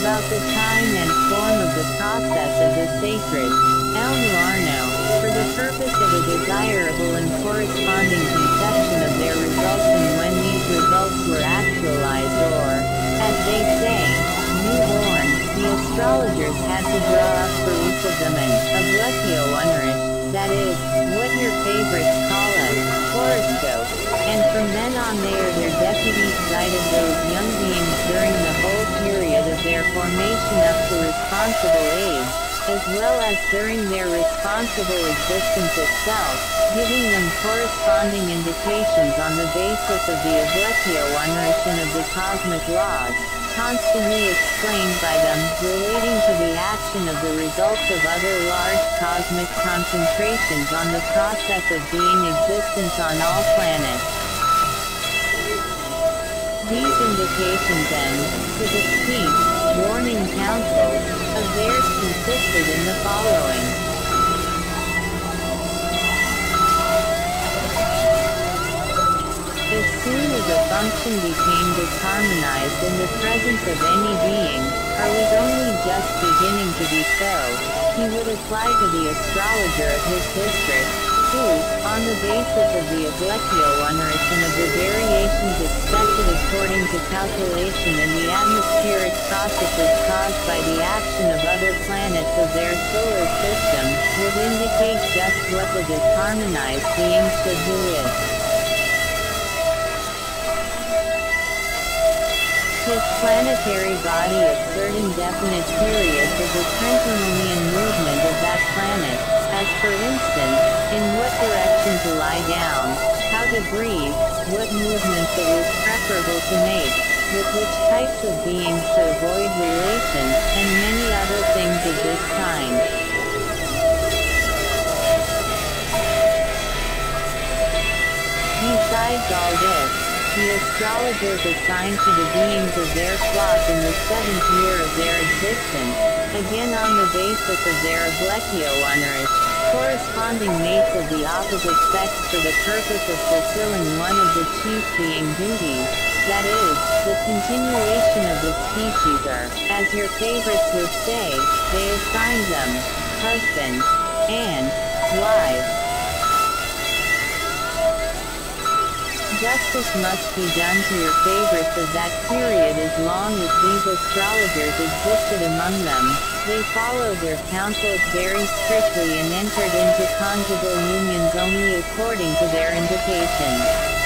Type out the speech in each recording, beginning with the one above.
about the time and form of the process of the sacred Elmooarno, for the purpose of a desirable and corresponding conception of their results and when these results were actualized or, as they say, newborn, the astrologers had to draw up for each of them an obletio unrich, that is, what your favorites call a horoscope, and from then on they or their deputies guided those young beings during the whole period of their formation up to responsible age, as well as during their responsible existence itself, giving them corresponding indications on the basis of the obletio unrition of the cosmic laws, constantly explained by them, relating to the action of the results of other large cosmic concentrations on the process of being existence on all planets. These indications and, to the speech, warning counsels, of theirs consisted in the following. Soon as a function became disharmonized in the presence of any being, or was only just beginning to be so, he would apply to the astrologer of his district, who, on the basis of the obletio unrition of the variations expected according to calculation in the atmospheric processes caused by the action of other planets of their solar system, would indicate just what the disharmonized being should do. His planetary body at certain definite periods of the Trentononian movement of that planet, as for instance, in what direction to lie down, how to breathe, what movements it is preferable to make, with which types of beings to avoid relations, and many other things of this kind. Besides all this, the astrologers assigned to the beings of their flock in the seventh year of their existence, again on the basis of their obletio unrish, corresponding mates of the opposite sex for the purpose of fulfilling one of the chief being duties, that is, the continuation of the species or, as your favorites would say, they assigned them, husbands, and, wives. Justice must be done to your favorites of that period as long as these astrologers existed among them. They followed their counsels very strictly and entered into conjugal unions only according to their indications.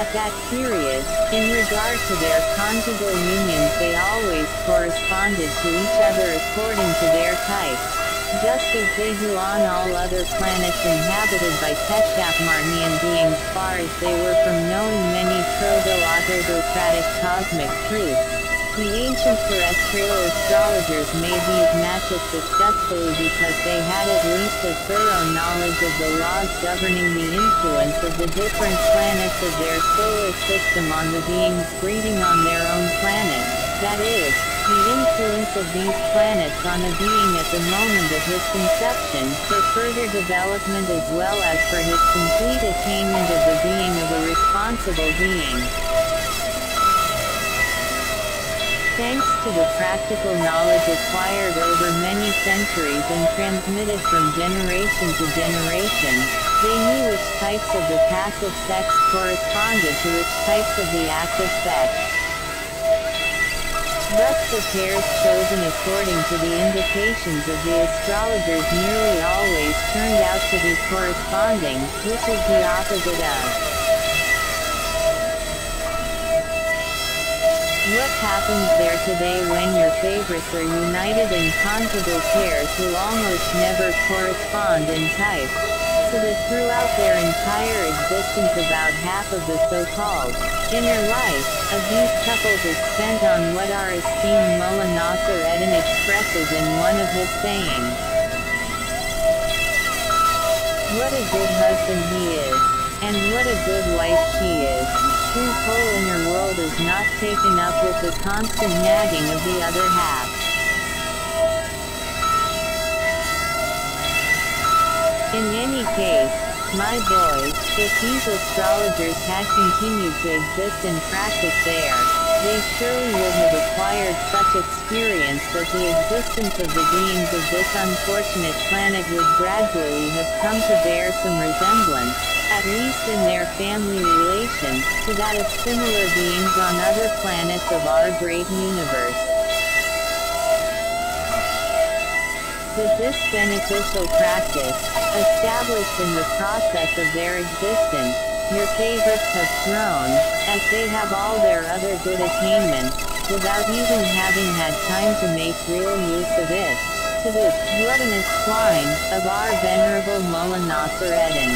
At that period, in regard to their conjugal unions they always corresponded to each other according to their types, just as they do on all other planets inhabited by Marnian beings far as they were from knowing many proto-autocratic cosmic truths. The ancient terrestrial astrologers made these matches successfully because they had at least a thorough knowledge of the laws governing the influence of the different planets of their solar system on the beings breathing on their own planet, that is, the influence of these planets on a being at the moment of his conception, for further development as well as for his complete attainment of the being of a responsible being. Thanks to the practical knowledge acquired over many centuries and transmitted from generation to generation, they knew which types of the passive sex corresponded to which types of the active sex. Thus the pairs chosen according to the indications of the astrologers nearly always turned out to be corresponding, which is the opposite of. What happens there today when your favorites are united in conjugal pairs who almost never correspond in type? So that throughout their entire existence about half of the so-called inner life of these couples is spent on what our esteemed Mullah Nassr Eddin expresses in one of his sayings. What a good husband he is, and what a good wife she is whose whole inner world is not taken up with the constant nagging of the other half. In any case, my boys, if these astrologers had continued to exist and practice there, they surely would have acquired such experience that the existence of the beings of this unfortunate planet would gradually have come to bear some resemblance, at least in their family relations, to that of similar beings on other planets of our great universe. That this beneficial practice, established in the process of their existence, your favorites have thrown, as they have all their other good attainments, without even having had time to make real use of it, to this gluttonous swine, of our venerable Mullah Nassr Eddin.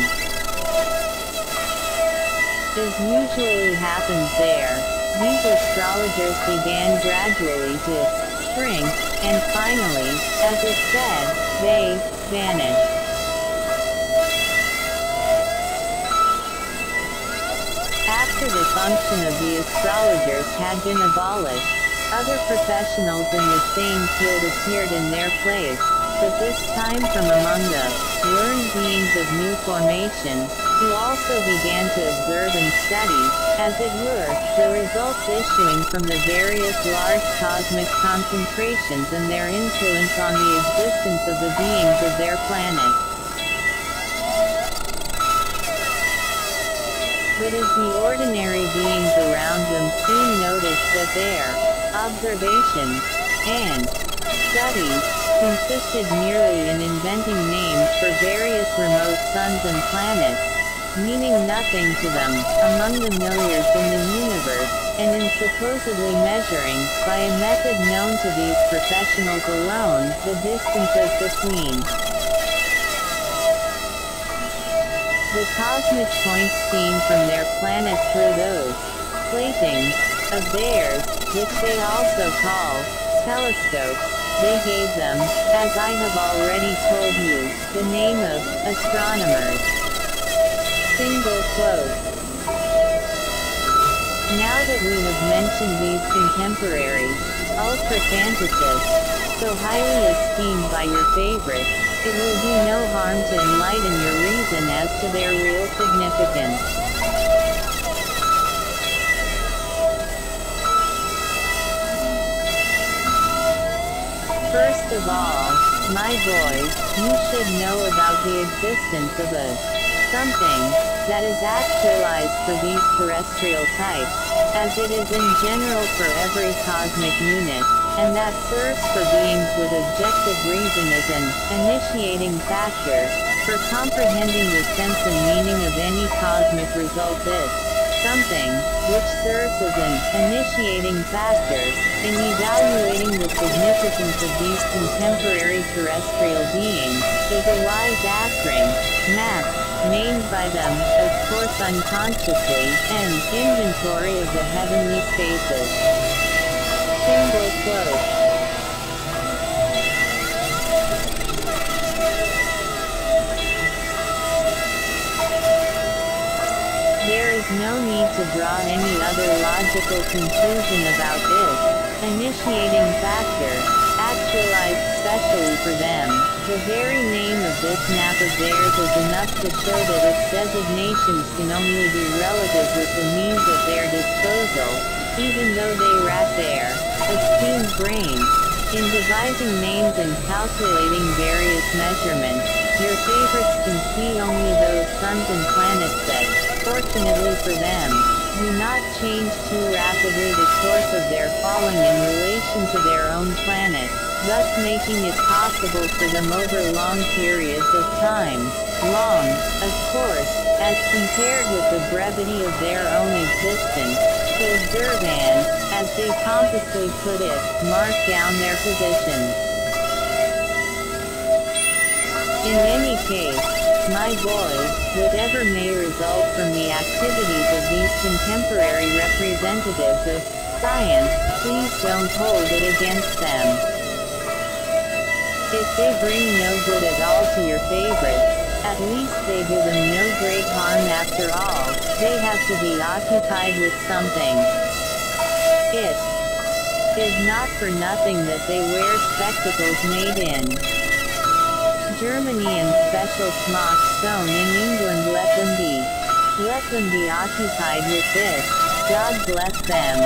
As usually happens there, these astrologers began gradually to shrink, and finally, as is said, they vanished. After the function of the astrologers had been abolished, other professionals in the same field appeared in their place, but this time from among the learned beings of new formation, who also began to observe and study, as it were, the results issuing from the various large cosmic concentrations and their influence on the existence of the beings of their planet. But as the ordinary beings around them soon noticed that their observations and studies consisted merely in inventing names for various remote suns and planets, meaning nothing to them, among the milliards in the universe, and in supposedly measuring, by a method known to these professionals alone, the distances between the cosmic points seen from their planet through those playthings of theirs, which they also call telescopes, they gave them, as I have already told you, the name of astronomers. Single quote. Now that we have mentioned these contemporary, ultra-fantasists, so highly esteemed by your favorites, it will do no harm to enlighten your reason as to their real significance. First of all, my boys, you should know about the existence of a something that is actualized for these terrestrial types, as it is in general for every cosmic unit and that serves for beings with objective reason as an initiating factor, for comprehending the sense and meaning of any cosmic result is something, which serves as an initiating factor, in evaluating the significance of these contemporary terrestrial beings, is a wise acronym, map, named by them, of course unconsciously, an inventory of the heavenly spaces. Single quote. There is no need to draw any other logical conclusion about this initiating factor, actualized specially for them. The very name of this map of theirs is enough to show that its designations can only be relative with the means at their disposal, even though they rat there esteemed brain. In devising names and calculating various measurements, your favorites can see only those suns and planets that, fortunately for them, do not change too rapidly the course of their falling in relation to their own planet, thus making it possible for them over long periods of time, long, of course, as compared with the brevity of their own existence, to observe and, as they pompously put it, mark down their positions. In any case, my boys, whatever may result from the activities of these contemporary representatives of science, please don't hold it against them. If they bring no good at all to your favorites, at least they do them no great harm after all, they have to be occupied with something. It is not for nothing that they wear spectacles made in Germany and special smock stone in England let them be. Let them be occupied with this. God bless them.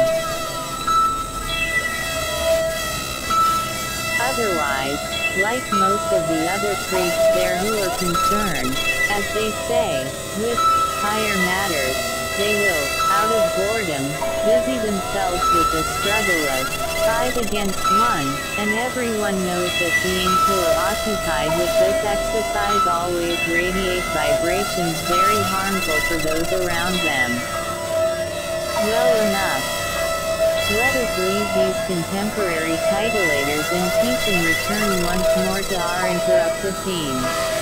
Otherwise, like most of the other priests there who are concerned, as they say, with higher matters, they will, out of boredom, busy themselves with the struggle of five against one, and everyone knows that beings who are occupied with this exercise always radiate vibrations very harmful for those around them. Well enough. Let us leave these contemporary titulators in peace and return once more to our interrupted theme.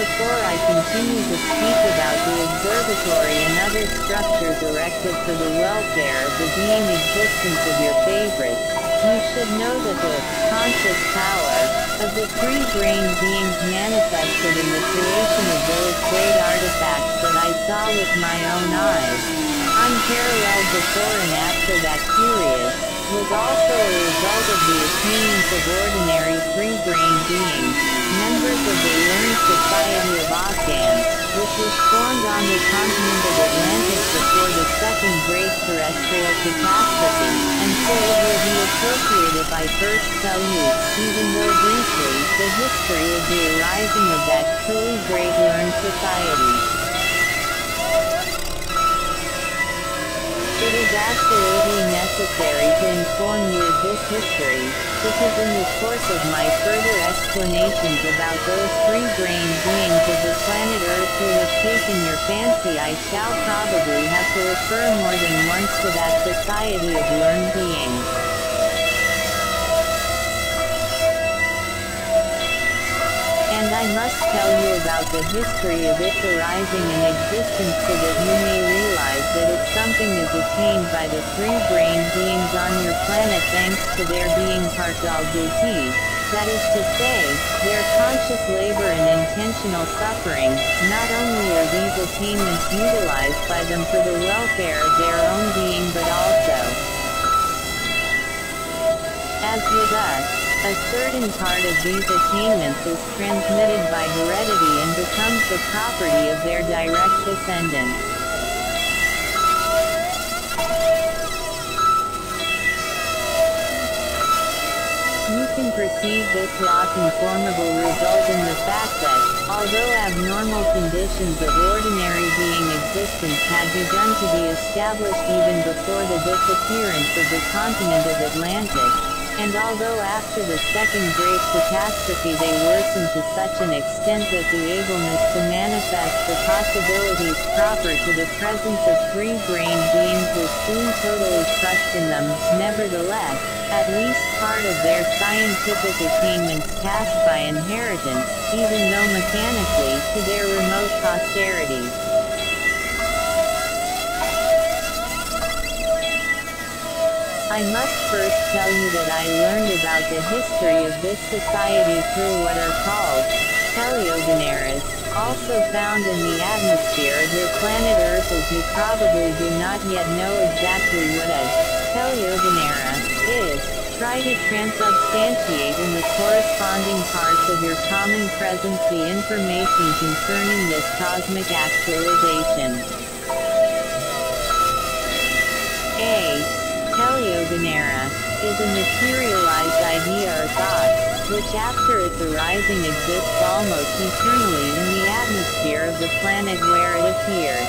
Before I continue to speak about the observatory and other structures erected for the welfare of the being existence of your favorites, you should know that the conscious power of the three brain beings manifested in the creation of those great artifacts that I saw with my own eyes, unparalleled before and after that period, was also a result of the attainments of ordinary three-brained beings, members of the learned society of Akhaldan, which was formed on the continent of Atlantis before the second great terrestrial catastrophe, and so it will be appropriate if I first tell you, even though briefly, the history of the arising of that truly great learned society. Absolutely necessary to inform you of this history, because in the course of my further explanations about those three-brained beings of the planet Earth who have taken your fancy I shall probably have to refer more than once to that society of learned beings. I must tell you about the history of its arising and existence so that you may realize that if something is attained by the three brain beings on your planet thanks to their being part Partal Gauti, that is to say, their conscious labor and intentional suffering, not only are these attainments utilized by them for the welfare of their own being but also, as with us, a certain part of these attainments is transmitted by heredity and becomes the property of their direct descendants. You can perceive this law-conformable result in the fact that, although abnormal conditions of ordinary being existence had begun to be established even before the disappearance of the continent of Atlantis, and although after the second great catastrophe they worsened to such an extent that the ableness to manifest the possibilities proper to the presence of free-brained beings was soon totally crushed in them, nevertheless, at least part of their scientific attainments passed by inheritance, even though mechanically, to their remote posterity. I must first tell you that I learned about the history of this society through what are called Teleoghinooras, also found in the atmosphere of your planet Earth as you probably do not yet know exactly what a Teleoghinoora is. Try to transubstantiate in the corresponding parts of your common presence the information concerning this cosmic actualization. Is a materialized idea or thought, which after its arising exists almost eternally in the atmosphere of the planet where it appeared.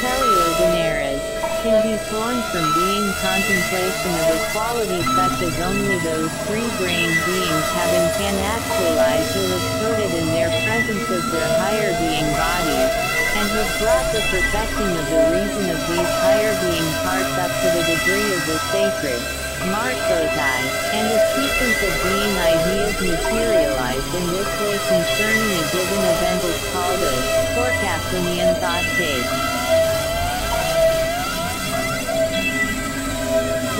Teleoghinooras can be formed from being contemplation of a quality such as only those three-brained beings have and can actualize who have coded in their presence of their higher being bodies, and has brought the perfecting of the reason of these higher being parts up to the degree of the sacred, Martfotai, and a sequence of being ideas materialized in this way concerning a given event is called a Korkaptilnian thought tape.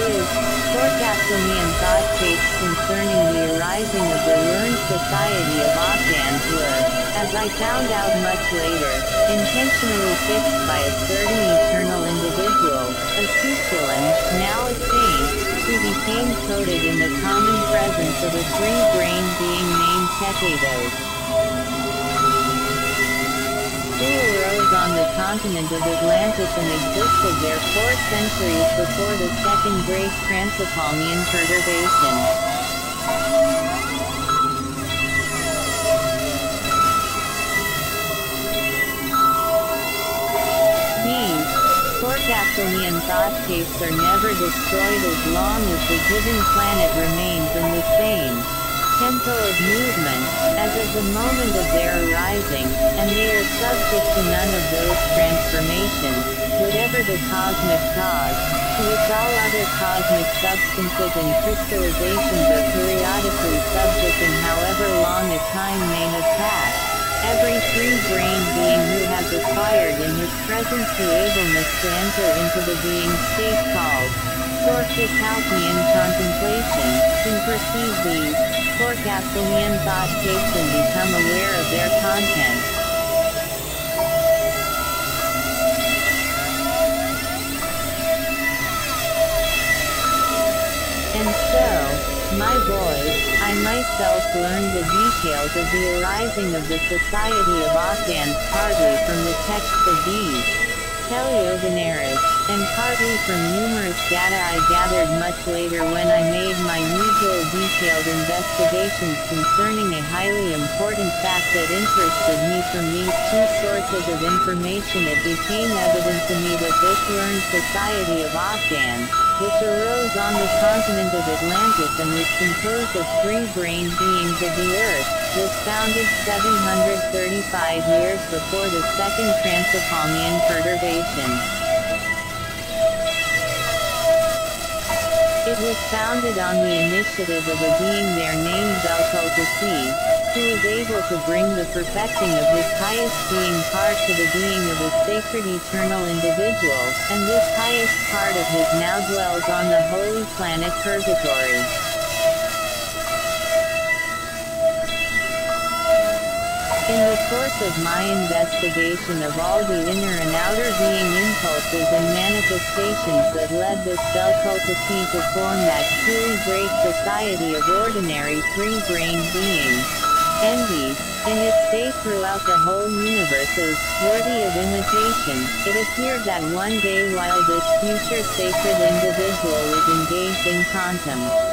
Is Forecastonian thought shapes concerning the arising of the learned society of Akhaldan were, as I found out much later, intentionally fixed by a certain eternal individual, a Cuchulain, now a saint, who became coated in the common presence of a three-brained being named Tekedos who arose on the continent of Atlantis and existed there four centuries before the Second Great Transapalnian Perturbation. These, thought thoughtscapes are never destroyed as long as the given planet remains in the same tempo of movement, as of the moment of their arising, and they are subject to none of those transformations, whatever the cosmic cause, to which all other cosmic substances and crystallizations are periodically subject and however long a time may have passed. Every free-brained being who has acquired in his presence the ableness to enter into the being state called Sorpticalpian contemplation, can perceive these, Forecastonian thought shapes and become aware of their content. And so, my boys, I myself learned the details of the arising of the Society of Akhaldan partly from the texts of these, Teleoghinooras, and partly from numerous data I gathered much later when I made my usual detailed investigations concerning a highly important fact that interested me from these two sources of information it became evident to me that this learned society of Akhaldan, which arose on the continent of Atlantis and was composed of three-brained beings of the Earth, was founded 735 years before the Second Transapalnian Perturbation. It was founded on the initiative of a being there named Belcultassi, who was able to bring the perfecting of his highest being part to the being of a sacred eternal individual, and this highest part of his now dwells on the holy planet Purgatory. In the course of my investigation of all the inner and outer being impulses and manifestations that led this Belcultassi to form that truly great society of ordinary three-brained beings, envied, in its state throughout the whole universe as worthy of imitation, it appeared that one day while this future sacred individual was engaged in contempt,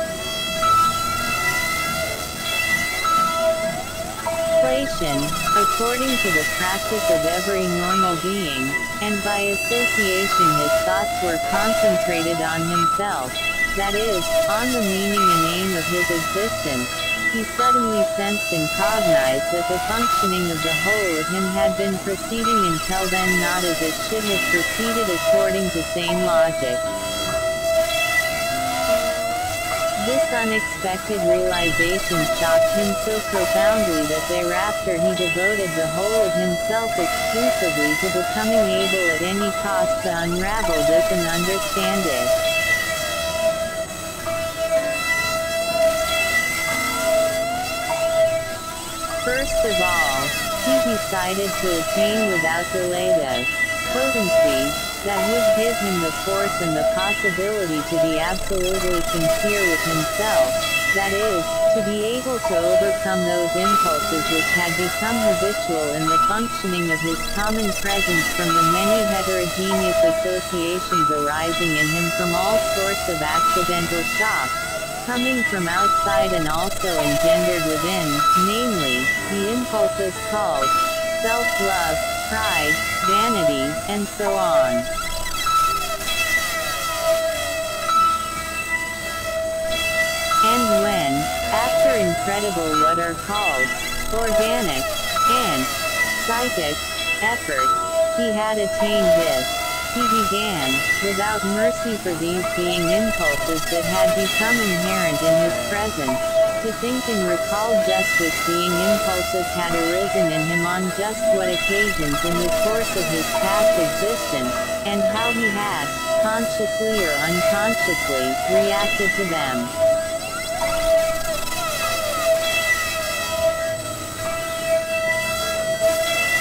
according to the practice of every normal being, and by association his thoughts were concentrated on himself, that is, on the meaning and aim of his existence, he suddenly sensed and cognized that the functioning of the whole of him had been proceeding until then not as it should have proceeded according to sane logic. This unexpected realization shocked him so profoundly that thereafter he devoted the whole of himself exclusively to becoming able at any cost to unravel this and understand it. First of all, he decided to attain without delay the potency, that would give him the force and the possibility to be absolutely sincere with himself, that is, to be able to overcome those impulses which had become habitual in the functioning of his common presence from the many heterogeneous associations arising in him from all sorts of accidental shocks, coming from outside and also engendered within, namely, the impulses called self-love, pride, vanity, and so on. And when, after incredible what are called, organic, and psychic, efforts, he had attained this, he began, without mercy for these being impulses that had become inherent in his presence, To think and recall just which being impulses had arisen in him on just what occasions in the course of his past existence, and how he had, consciously or unconsciously, reacted to them.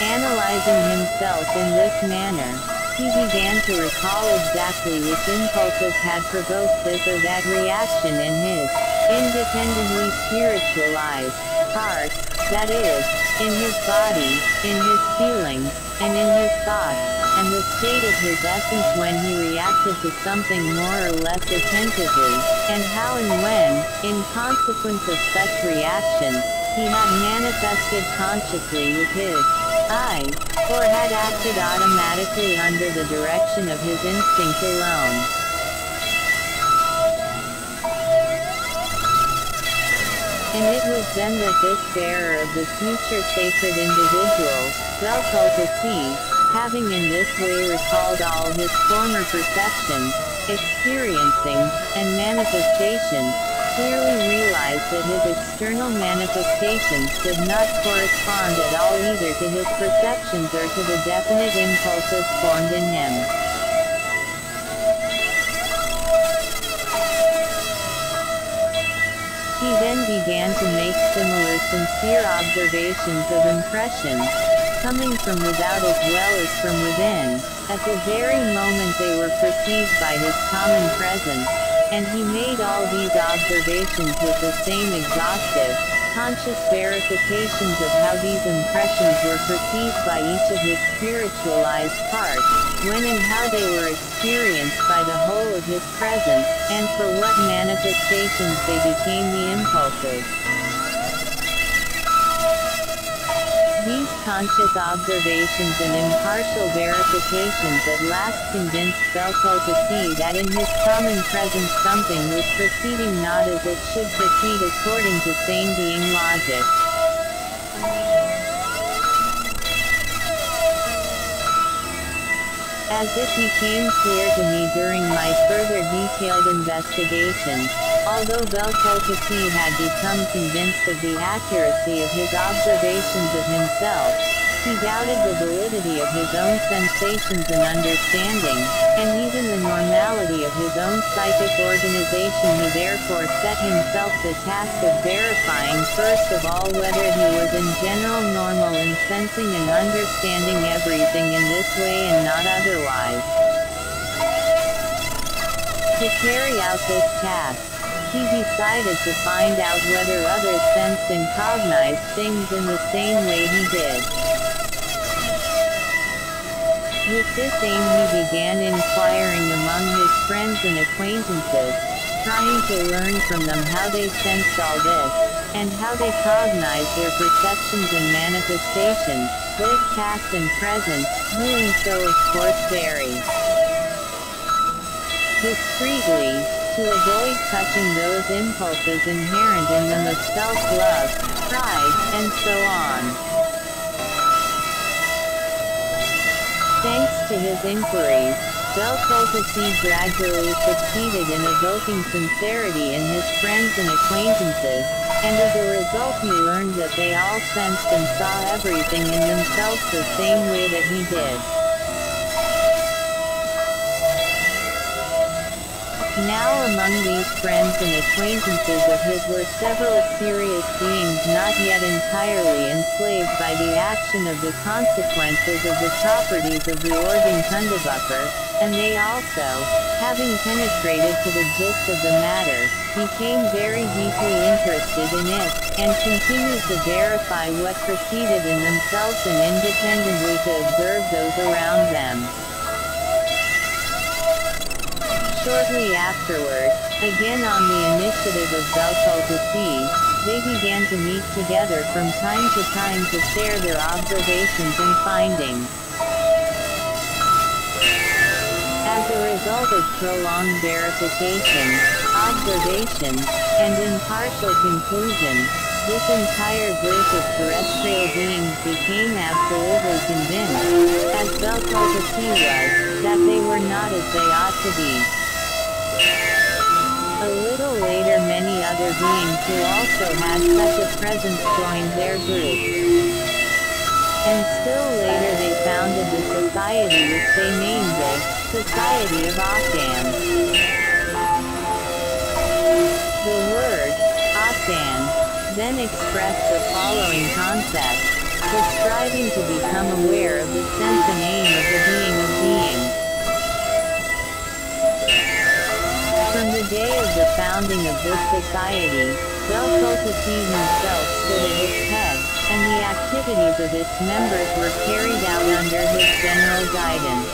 Analyzing himself in this manner, he began to recall exactly which impulses had provoked this or that reaction in his independently spiritualized heart, that is, in his body, in his feelings, and in his thoughts, and the state of his essence when he reacted to something more or less attentively, and how and when, in consequence of such reactions, he had manifested consciously with his I, or had acted automatically under the direction of his instinct alone. And it was then that this bearer of the future sacred individual, Belcultassi, having in this way recalled all his former perceptions, experiencing, and manifestations, clearly realized that his external manifestations did not correspond at all either to his perceptions or to the definite impulses formed in him. He then began to make similar sincere observations of impressions, coming from without as well as from within, at the very moment they were perceived by his common presence, and he made all these observations with the same exhaustive, conscious verifications of how these impressions were perceived by each of his spiritualized parts, when and how they were experienced by the whole of his presence, and for what manifestations they became the impulses. Conscious observations and impartial verifications at last convinced Belko to see that in his common presence something was proceeding not as it should proceed according to sane being logic. As it became clear to me during my further detailed investigation, Although Belcultassi had become convinced of the accuracy of his observations of himself, he doubted the validity of his own sensations and understanding, and even the normality of his own psychic organization he therefore set himself the task of verifying first of all whether he was in general normal in sensing and understanding everything in this way and not otherwise. To carry out this task, he decided to find out whether others sensed and cognized things in the same way he did. With this aim he began inquiring among his friends and acquaintances, trying to learn from them how they sensed all this, and how they cognized their perceptions and manifestations, both past and present, doing so of course vary. Discreetly, to avoid touching those impulses inherent in them of self-love, pride, and so on. Thanks to his inquiries, Belcultassi gradually succeeded in evoking sincerity in his friends and acquaintances, and as a result he learned that they all sensed and saw everything in themselves the same way that he did. Now among these friends and acquaintances of his were several serious beings not yet entirely enslaved by the action of the consequences of the properties of the organ Kundabuffer, and they also, having penetrated to the gist of the matter, became very deeply interested in it, and continued to verify what proceeded in themselves and independently to observe those around them. Shortly afterward, again on the initiative of Belcultassi, they began to meet together from time to time to share their observations and findings. As a result of prolonged verification, observation, and impartial conclusion, this entire group of terrestrial beings became absolutely convinced, as Belcultassi was, that they were not as they ought to be. A little later many other beings who also had such a presence joined their group. And still later they founded the society which they named the Society of Asans. The word, Asan, then expressed the following concept, the striving to become aware of the sense and aim of the being of beings. Day of the founding of this society, Belcultassi himself stood at its head, and the activities of its members were carried out under his general guidance.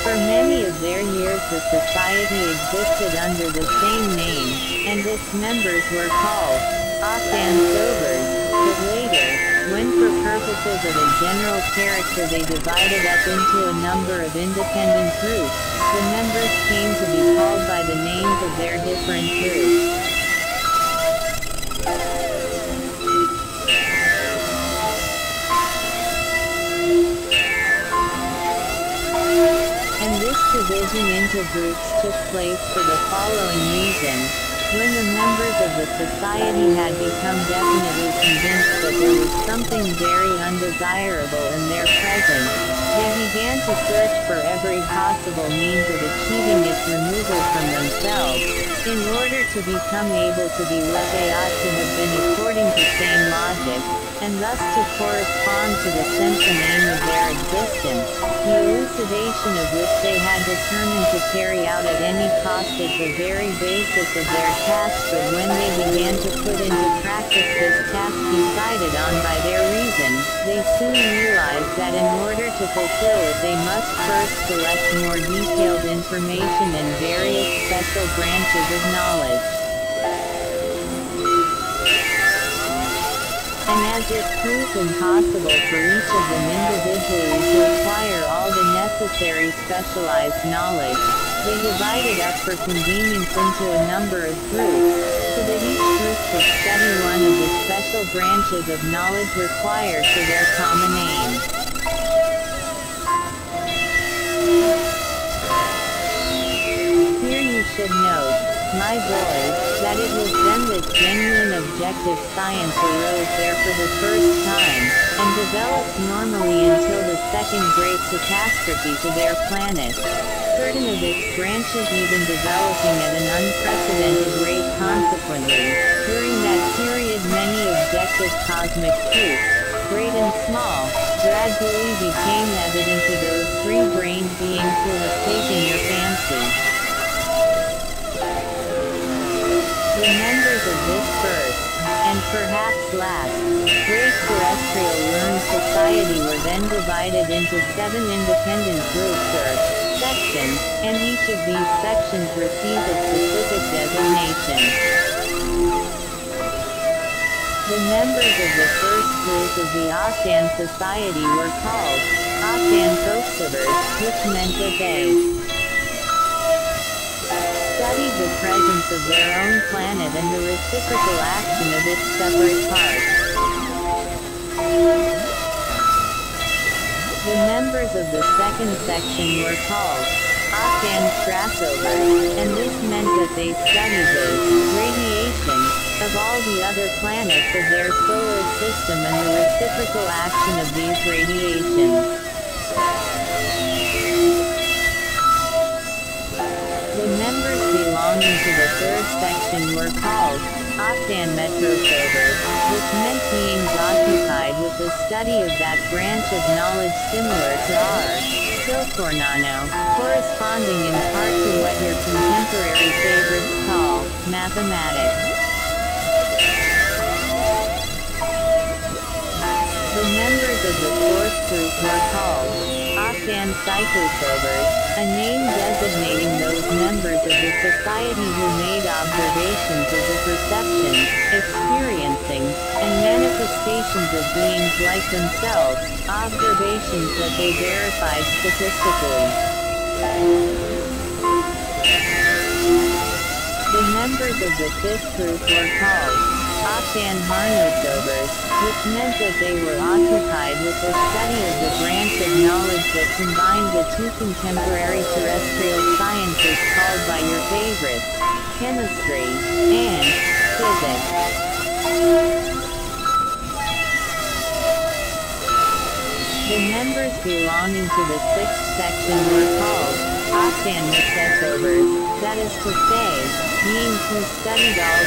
For many of their years the society existed under the same name, and its members were called Asan Sobers, but later, when for purposes of a general character they divided up into a number of independent groups, the members came to be called by the names of their different groups. And this division into groups took place for the following reason. When the members of the society had become definitely convinced that there was something very undesirable in their presence, they began to search for every possible means of achieving its removal from themselves, in order to become able to be what they ought to have been according to sane logic, and thus to correspond to the sense and aim of their existence, the elucidation of which they had determined to carry out at any cost as the very basis of their task but when they began to put into practice this task decided on by their reason, they soon realized that in order to fulfill it they must first collect more detailed information in various special branches of knowledge. And as it proved impossible for each of them individually to acquire all the necessary specialized knowledge, they divided up for convenience into a number of groups, so that each group could study one of the special branches of knowledge required for their common aim. Should note, my boys, that it was then that genuine objective science arose there for the first time, and developed normally until the second great catastrophe to their planet. Certain of its branches even developing at an unprecedented rate consequently, during that period many objective cosmic truths, great and small, gradually became evident to those three-brained beings who have taken your fancy. The members of this first, and perhaps last, great terrestrial learned society were then divided into seven independent groups or sections, and each of these sections received a specific designation. The members of the first group of the Asan Society were called Asan Folksovers, which meant that they studied the presence of their own planet and the reciprocal action of its separate parts. The members of the second section were called Asan Strassovers, and this meant that they studied the radiation of all the other planets of their solar system and the reciprocal action of these radiations. To the third section were called Asan Metrosovers, which meant being occupied with the study of that branch of knowledge similar to ours, Silfornano, corresponding in part to what your contemporary favorites call mathematics. The members of the fourth group were called Asan Psychosovers, a name designating those members of the society who made observations of the perceptions, experiencing, and manifestations of beings like themselves, observations that they verified statistically. The members of the fifth group were called Ostan Harnosovers, which meant that they were occupied with the study of the branch of knowledge that combined the two contemporary terrestrial sciences called by your favorites, chemistry, and physics. The members belonging to the sixth section were called Ostan Necessovers, that is to say, beings who studied all